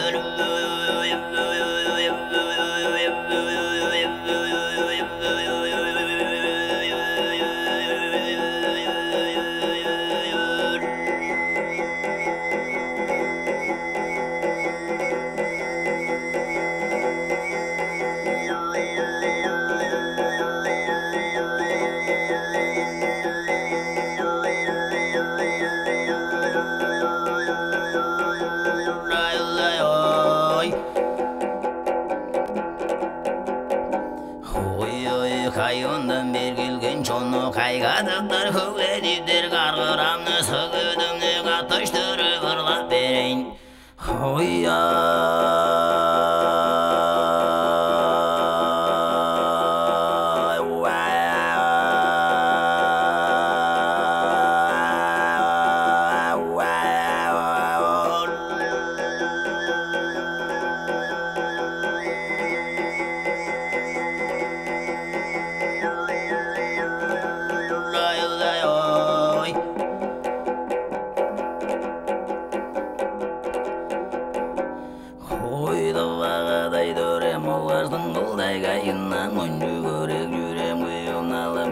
Hello. райондан бер келген чоно қайғадықтар көкедивтер қарғырамны сөгедімне қаттыштырып ұрлап берейін. Ой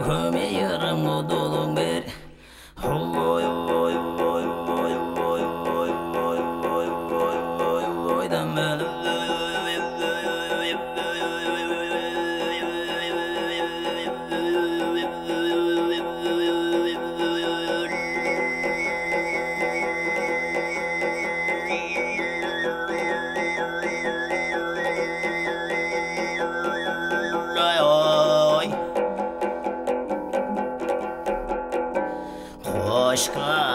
Come Oscar.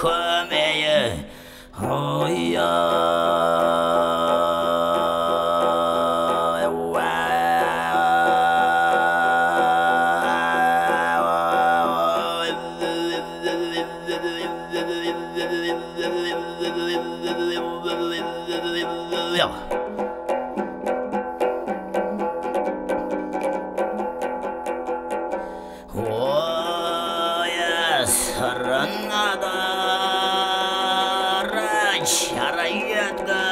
خمية رؤيا шараятқа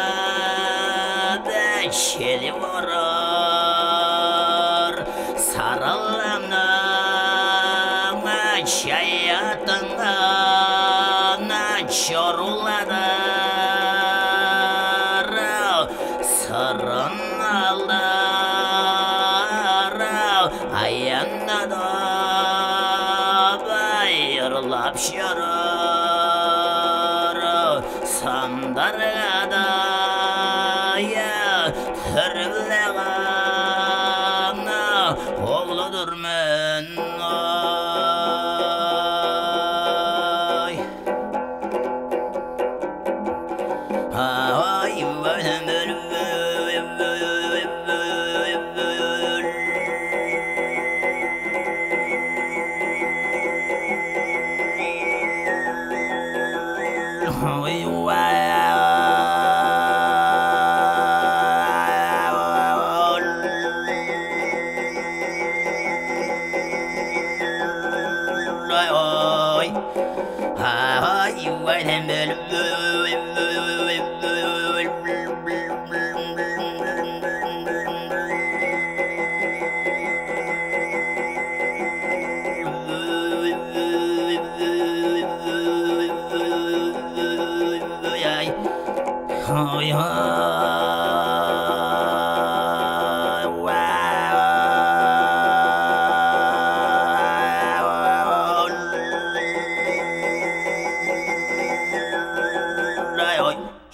да желе ұрар саралана жаятыңа жоруладар сырын алдар аяннада байырлап шырыр ಸಂದರ್ಗದ i ôi hà hó yêu quay thêm về Hoi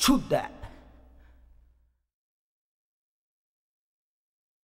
出的。